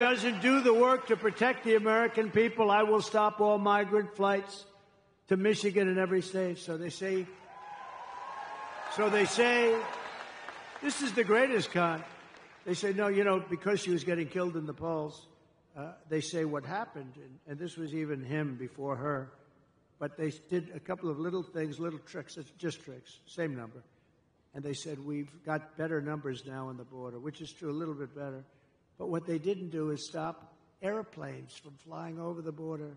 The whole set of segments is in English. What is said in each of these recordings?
doesn't do the work to protect the American people, I will stop all migrant flights to Michigan and every state. So they say, so they say, this is the greatest con. They say, no, you know, because she was getting killed in the polls, uh, they say what happened, and, and this was even him before her, but they did a couple of little things, little tricks, just tricks, same number. And they said, we've got better numbers now on the border, which is true, a little bit better. But what they didn't do is stop airplanes from flying over the border,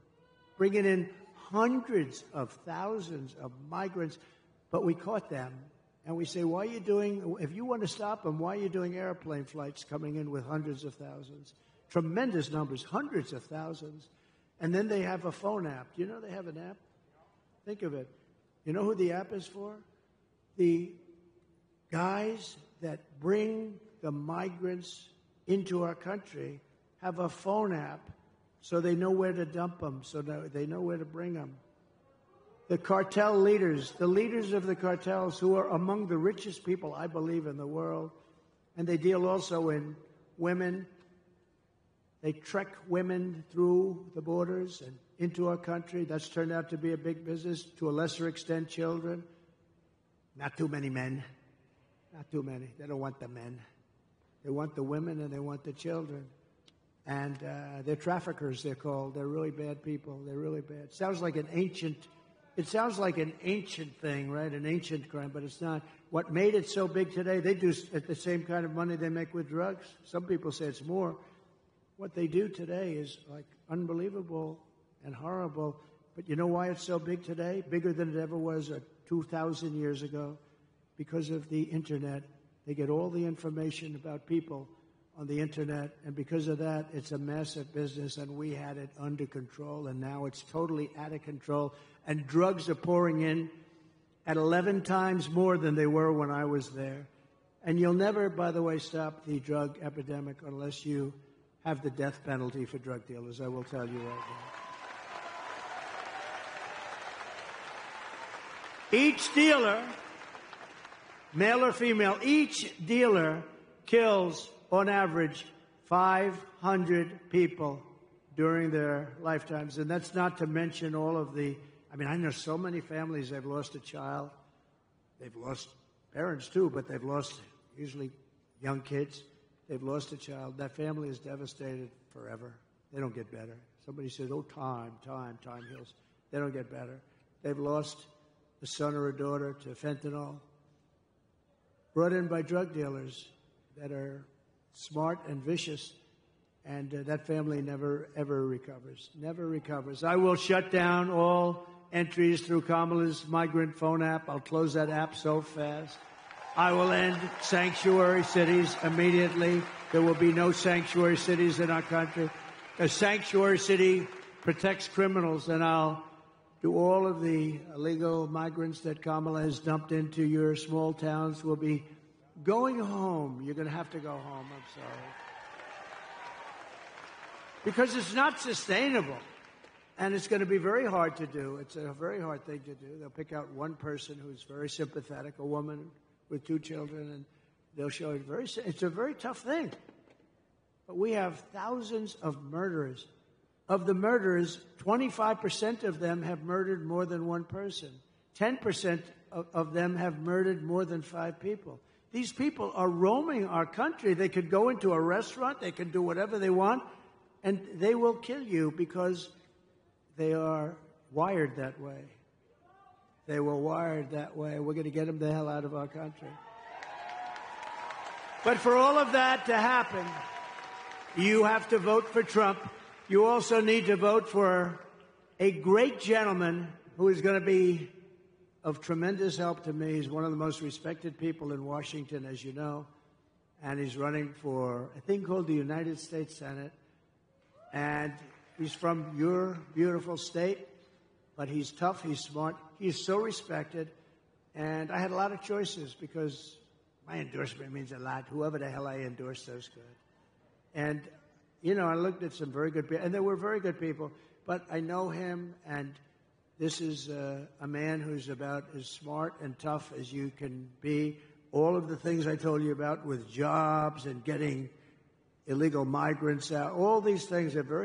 bringing in hundreds of thousands of migrants. But we caught them. And we say, why are you doing, if you want to stop them, why are you doing airplane flights coming in with hundreds of thousands? Tremendous numbers, hundreds of thousands. And then they have a phone app. Do you know they have an app? Think of it. You know who the app is for? The guys that bring the migrants into our country have a phone app so they know where to dump them, so they know where to bring them. The cartel leaders, the leaders of the cartels who are among the richest people, I believe, in the world, and they deal also in women. They trek women through the borders and into our country. That's turned out to be a big business, to a lesser extent, children. Not too many men. Not too many. They don't want the men. They want the women and they want the children. And uh, they're traffickers, they're called. They're really bad people. They're really bad. Sounds like an ancient, it sounds like an ancient thing, right? An ancient crime, but it's not. What made it so big today, they do the same kind of money they make with drugs. Some people say it's more. What they do today is like unbelievable and horrible. But you know why it's so big today? Bigger than it ever was uh, 2,000 years ago? Because of the internet they get all the information about people on the internet, and because of that, it's a massive business, and we had it under control, and now it's totally out of control. And drugs are pouring in at 11 times more than they were when I was there. And you'll never, by the way, stop the drug epidemic unless you have the death penalty for drug dealers. I will tell you right now. Each dealer male or female, each dealer kills on average 500 people during their lifetimes. And that's not to mention all of the, I mean, I know so many families, they've lost a child. They've lost parents too, but they've lost usually young kids. They've lost a child. That family is devastated forever. They don't get better. Somebody says, oh, time, time, time heals. They don't get better. They've lost a son or a daughter to fentanyl brought in by drug dealers that are smart and vicious, and uh, that family never, ever recovers. Never recovers. I will shut down all entries through Kamala's migrant phone app. I'll close that app so fast. I will end sanctuary cities immediately. There will be no sanctuary cities in our country. A sanctuary city protects criminals, and I'll do all of the illegal migrants that Kamala has dumped into your small towns will be going home. You're going to have to go home. I'm sorry. Because it's not sustainable. And it's going to be very hard to do. It's a very hard thing to do. They'll pick out one person who's very sympathetic, a woman with two children, and they'll show it very. It's a very tough thing. But we have thousands of murderers of the murderers, 25% of them have murdered more than one person. 10% of, of them have murdered more than five people. These people are roaming our country. They could go into a restaurant, they can do whatever they want, and they will kill you because they are wired that way. They were wired that way. We're going to get them the hell out of our country. But for all of that to happen, you have to vote for Trump you also need to vote for a great gentleman who is going to be of tremendous help to me. He's one of the most respected people in Washington, as you know, and he's running for a thing called the United States Senate. And he's from your beautiful state, but he's tough, he's smart, he's so respected. And I had a lot of choices because my endorsement means a lot. Whoever the hell I endorse, does good. And you know, I looked at some very good people, and they were very good people, but I know him, and this is uh, a man who's about as smart and tough as you can be. All of the things I told you about with jobs and getting illegal migrants out. All these things are very